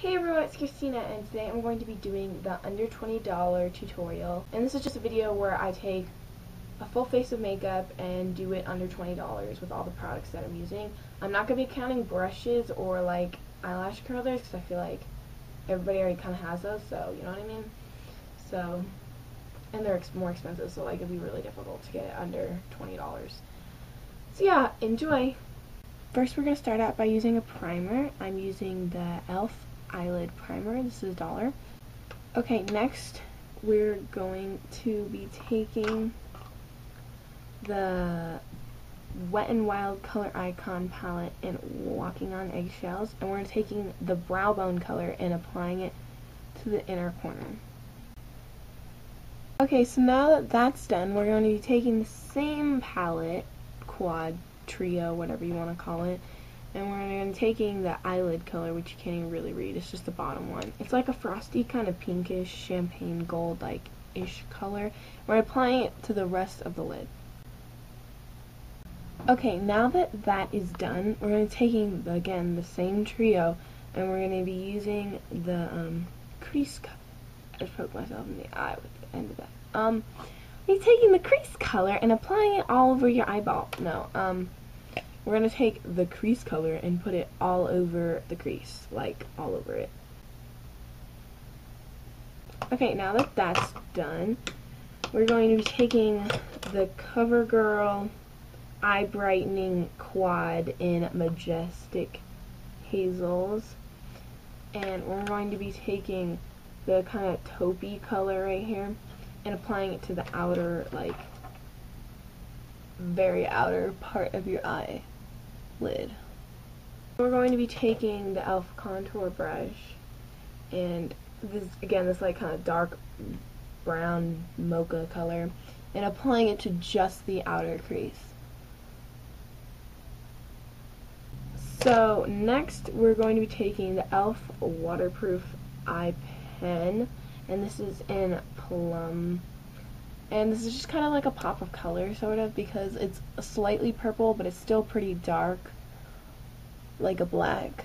Hey everyone, it's Christina and today I'm going to be doing the under $20 tutorial and this is just a video where I take a full face of makeup and do it under $20 with all the products that I'm using. I'm not going to be counting brushes or like eyelash curlers because I feel like everybody already kind of has those so you know what I mean? So, and they're ex more expensive so like it'd be really difficult to get it under $20. So yeah, enjoy! First we're going to start out by using a primer. I'm using the e.l.f eyelid primer. This is a dollar. Okay, next we're going to be taking the Wet n Wild Color Icon palette and Walking on Eggshells, and we're taking the brow bone color and applying it to the inner corner. Okay, so now that that's done, we're going to be taking the same palette, quad, trio, whatever you want to call it, and we're taking the eyelid color, which you can't even really read. It's just the bottom one. It's like a frosty kind of pinkish champagne gold like ish color. We're applying it to the rest of the lid. Okay, now that that is done, we're going to be taking, again, the same trio, and we're going to be using the um, crease color. I just poked myself in the eye with the end of that. Um, we're taking the crease color and applying it all over your eyeball. No, um, we're going to take the crease color and put it all over the crease, like all over it. Okay, now that that's done, we're going to be taking the CoverGirl Eye Brightening Quad in Majestic Hazels. And we're going to be taking the kind of taupey color right here and applying it to the outer, like, very outer part of your eye lid. We're going to be taking the e.l.f. contour brush and this again this like kind of dark brown mocha color and applying it to just the outer crease. So next we're going to be taking the e.l.f. waterproof eye pen and this is in plum and this is just kind of like a pop of color sort of because it's slightly purple but it's still pretty dark like a black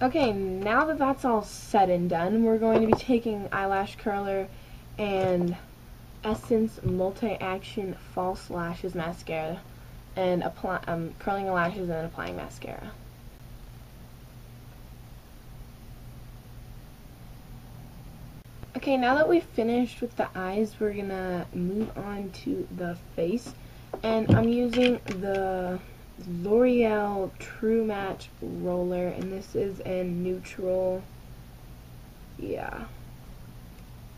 okay now that that's all said and done we're going to be taking eyelash curler and Essence Multi-Action False Lashes Mascara and apply, um, curling the lashes and applying mascara. Okay, now that we've finished with the eyes, we're gonna move on to the face. And I'm using the L'Oreal True Match Roller, and this is in neutral. Yeah.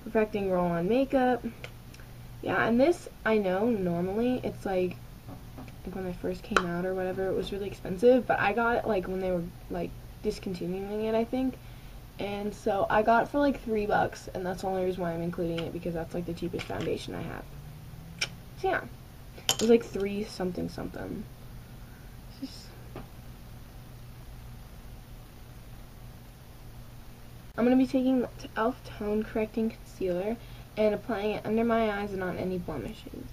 Perfecting roll-on makeup. Yeah, and this, I know, normally, it's like, like when I first came out or whatever, it was really expensive, but I got it, like, when they were, like, discontinuing it, I think and so I got for like three bucks and that's the only reason why I'm including it because that's like the cheapest foundation I have. So yeah. It was like three something something just... I'm to be taking the e.l.f. tone correcting concealer and applying it under my eyes and on any blemishes.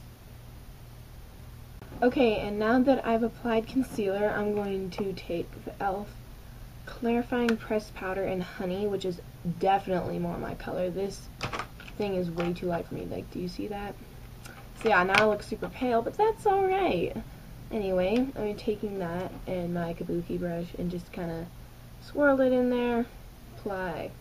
Okay and now that I've applied concealer I'm going to take the e.l.f clarifying pressed powder and honey, which is definitely more my color. This thing is way too light for me. Like, do you see that? So yeah, now I look super pale, but that's alright. Anyway, I'm taking that and my kabuki brush and just kind of swirl it in there, apply.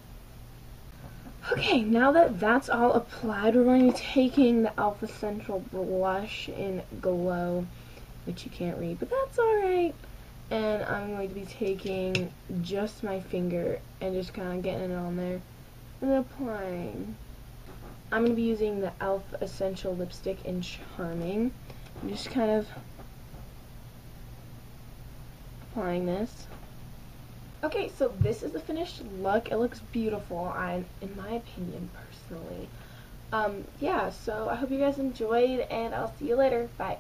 Okay, now that that's all applied, we're going to be taking the e.l.f. Essential Blush in Glow, which you can't read, but that's alright and I'm going to be taking just my finger and just kind of getting it on there and applying. I'm going to be using the e.l.f. Essential Lipstick in Charming. I'm just kind of applying this. Okay, so this is the finished look. It looks beautiful, I, in my opinion, personally. Um, yeah, so I hope you guys enjoyed, and I'll see you later. Bye.